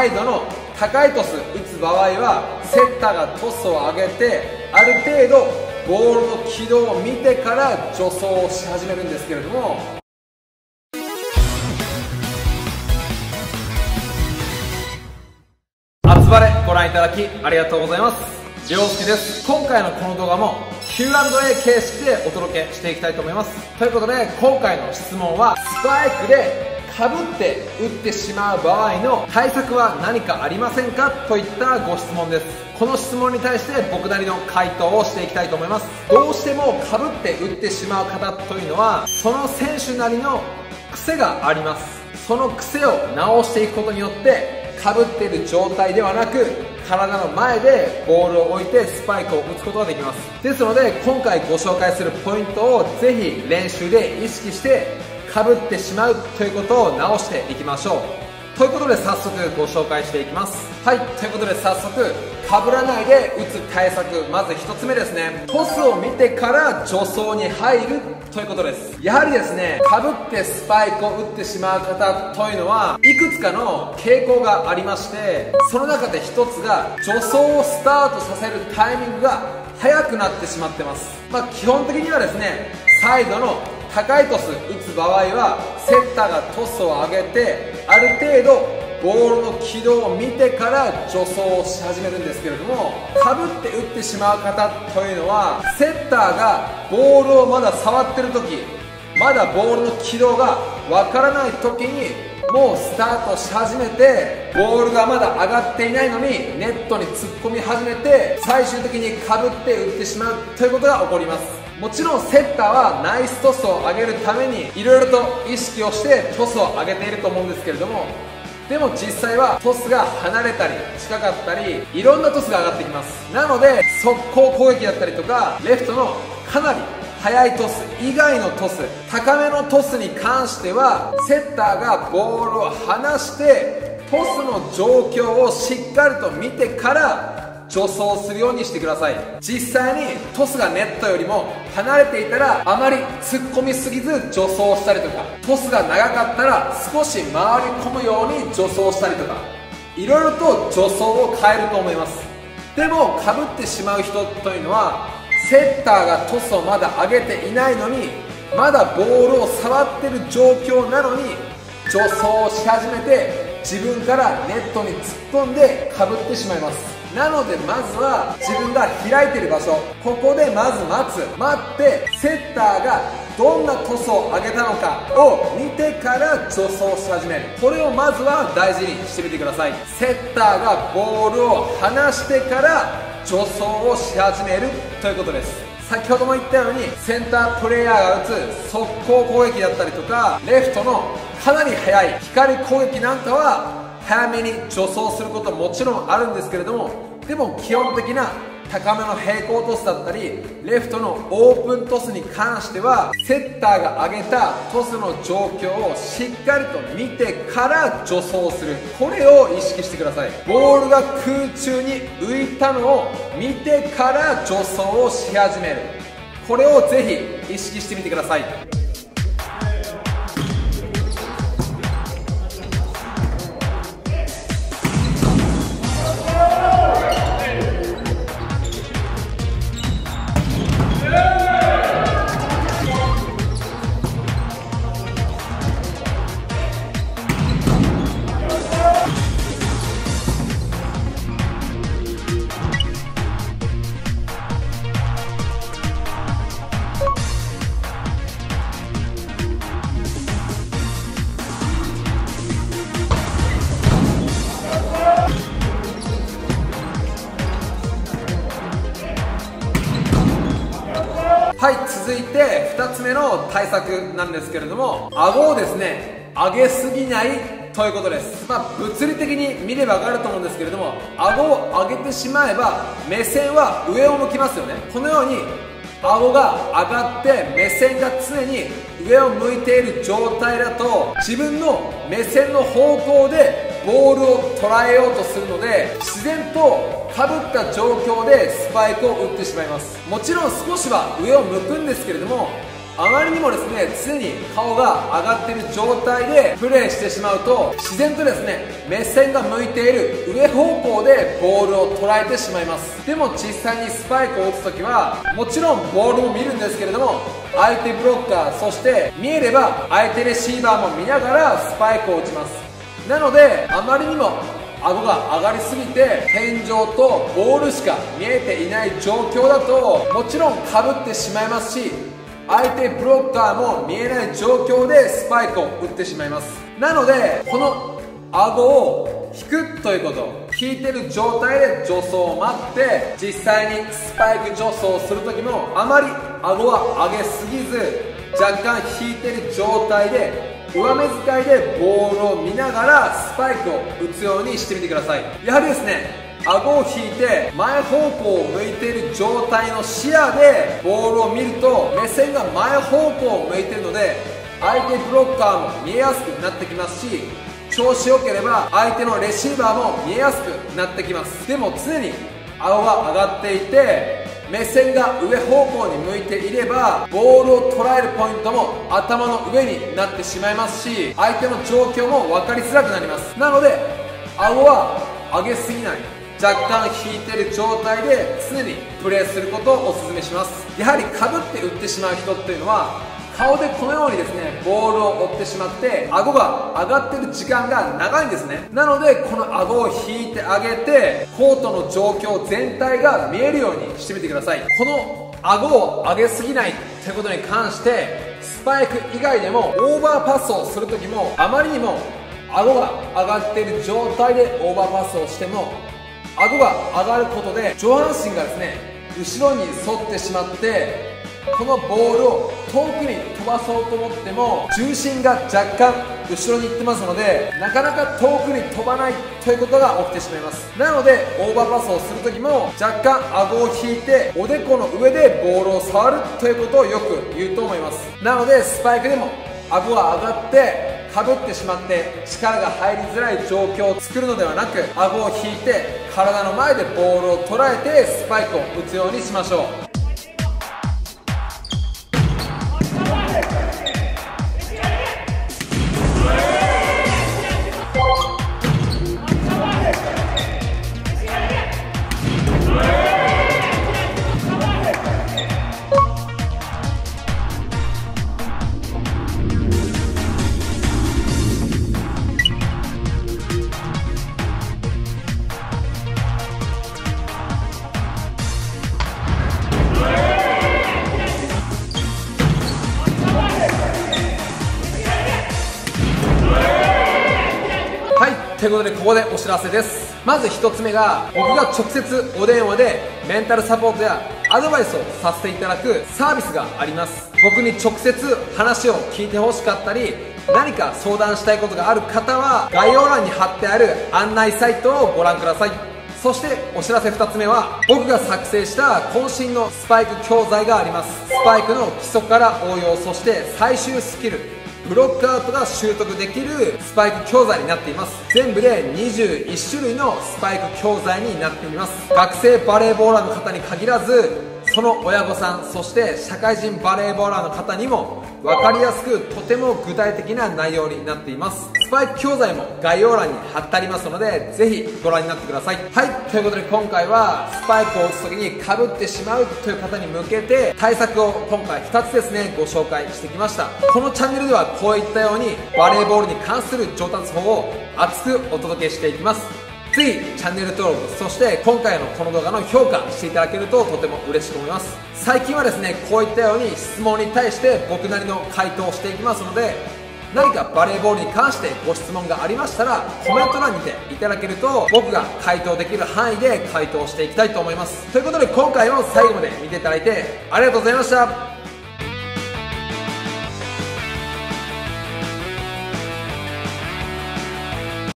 サイドの高いトス打つ場合はセッターがトスを上げてある程度ボールの軌道を見てから助走をし始めるんですけれども集まれご覧いただきありがとうございますりょうすけです今回のこの動画も Q&A 形式でお届けしていきたいと思いますということで今回の質問はスパイクでかぶって打ってしまう場合の対策は何かありませんかといったご質問です。この質問に対して僕なりの回答をしていきたいと思います。どうしてもかぶって打ってしまう方というのはその選手なりの癖があります。その癖を直していくことによってかぶっている状態ではなく体の前でボールを置いてスパイクを打つことができます。ですので今回ご紹介するポイントをぜひ練習で意識してかぶってしまうということを直していきましょう。ということで早速ご紹介していきます。はいということで早速かぶらないで打つ対策まず1つ目ですね。トスを見てから助走に入るということです。やはりですねかぶってスパイクを打ってしまう方というのはいくつかの傾向がありましてその中で1つが助走をスタートさせるタイミングが速くなってしまってます。まあ基本的にはですねサイドの高いトス打つ場合はセッターがトスを上げてある程度ボールの軌道を見てから助走をし始めるんですけれどもかぶって打ってしまう方というのはセッターがボールをまだ触ってる時まだボールの軌道がわからない時にもうスタートし始めてボールがまだ上がっていないのにネットに突っ込み始めて最終的にかぶって打ってしまうということが起こります。もちろんセッターはナイストスを上げるためにいろいろと意識をしてトスを上げていると思うんですけれどもでも実際はトスが離れたり近かったりいろんなトスが上がってきます。なので速攻攻撃だったりとかレフトのかなり速いトス以外のトス高めのトスに関してはセッターがボールを離してトスの状況をしっかりと見てから助走するようにしてください。実際にトスがネットよりも離れていたらあまり突っ込みすぎず助走したりとかトスが長かったら少し回り込むように助走したりとかいろいろと助走を変えると思います。でもかぶってしまう人というのはセッターがトスをまだ上げていないのにまだボールを触ってる状況なのに助走をし始めて自分からネットに突っ込んでかぶってしまいます。なのでまずは自分が開いてる場所。ここでまず待つ。待ってセッターがどんなトスを上げたのかを見てから助走し始める。これをまずは大事にしてみてください。セッターがボールを離してから助走をし始めるということです。先ほども言ったようにセンタープレイヤーが打つ速攻攻撃だったりとかレフトのかなり速い光攻撃なんかは早めに助走することももちろんあるんですけれどもでも基本的な高めの平行トスだったりレフトのオープントスに関してはセッターが上げたトスの状況をしっかりと見てから助走する。これを意識してください。ボールが空中に浮いたのを見てから助走をし始める。これをぜひ意識してみてください。の対策なんですけれども顎をですね上げすぎないということです。まあ物理的に見れば分かると思うんですけれども顎を上げてしまえば目線は上を向きますよね。このように顎が上がって目線が常に上を向いている状態だと自分の目線の方向でボールを捉えようとするので自然とかぶった状況でスパイクを打ってしまいます。もちろん少しは上を向くんですけれどもあまりにもですね常に顔が上がってる状態でプレーしてしまうと自然とですね目線が向いている上方向でボールを捉えてしまいます。でも実際にスパイクを打つ時はもちろんボールも見るんですけれども相手ブロッカーそして見えれば相手レシーバーも見ながらスパイクを打ちます。なのであまりにも顎が上がりすぎて天井とボールしか見えていない状況だともちろんかぶってしまいますし相手ブロッカーも見えない状況でスパイクを打ってしまいます。なのでこの顎を引くということ引いてる状態で助走を待って実際にスパイク助走をする時もあまり顎は上げすぎず若干引いてる状態で上目遣いでボールを見ながらスパイクを打つようにしてみてください。やはりですね顎を引いて前方向を向いている状態の視野でボールを見ると目線が前方向を向いているので相手ブロッカーも見えやすくなってきますし調子良ければ相手のレシーバーも見えやすくなってきます。でも常に顎が上がっていて目線が上方向に向いていればボールを捉えるポイントも頭の上になってしまいますし相手の状況も分かりづらくなります。なので顎は上げすぎない。若干引いてる状態で常にプレーすることをお勧めします。やはりかぶって打ってしまう人っていうのは顔でこのようにですねボールを追ってしまって顎が上がってる時間が長いんですね。なのでこの顎を引いてあげてコートの状況全体が見えるようにしてみてください。この顎を上げすぎないということに関してスパイク以外でもオーバーパスをする時もあまりにも顎が上がっている状態でオーバーパスをしても顎が上がることで上半身がですね後ろに反ってしまってこのボールを遠くに飛ばそうと思っても重心が若干後ろに行ってますのでなかなか遠くに飛ばないということが起きてしまいます。なのでオーバーパスをする時も若干顎を引いておでこの上でボールを触るということをよく言うと思います。なのでスパイクでも顎が上がってかぶってしまって力が入りづらい状況を作るのではなく顎を引いて体の前でボールを捉えてスパイクを打つようにしましょう。いうことでここでお知らせです。まず1つ目が僕が直接お電話でメンタルサポートやアドバイスをさせていただくサービスがあります。僕に直接話を聞いてほしかったり何か相談したいことがある方は概要欄に貼ってある案内サイトをご覧ください。そしてお知らせ2つ目は僕が作成した渾身のスパイク教材があります。スパイクの基礎から応用そして最終スキル。ブロックアウトが習得できるスパイク教材になっています。全部で21種類のスパイク教材になっています。学生バレーボーラーの方に限らずその親御さんそして社会人バレーボーラーの方にも分かりやすくとても具体的な内容になっています。スパイク教材も概要欄に貼ってありますのでぜひご覧になってください。はい。ということで今回はスパイクを打つ時にかぶってしまうという方に向けて対策を今回2つですねご紹介してきました。このチャンネルではこういったようにバレーボールに関する上達法を熱くお届けしていきます。ぜひチャンネル登録そして今回のこの動画の評価していただけるととても嬉しく思います。最近はですねこういったように質問に対して僕なりの回答をしていきますので何かバレーボールに関してご質問がありましたらコメント欄にていただけると僕が回答できる範囲で回答していきたいと思います。ということで今回も最後まで見ていただいてありがとうございました。